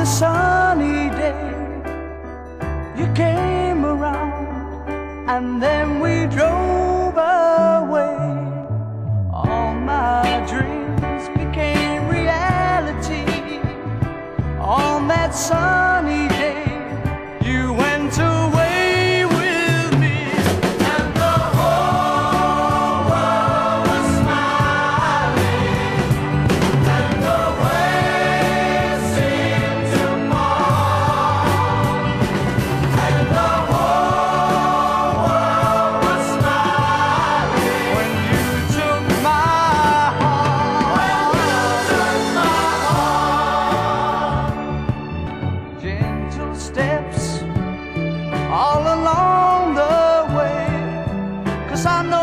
a sunny day, you came around, and then we drove away. All my dreams became reality on that sun. pasando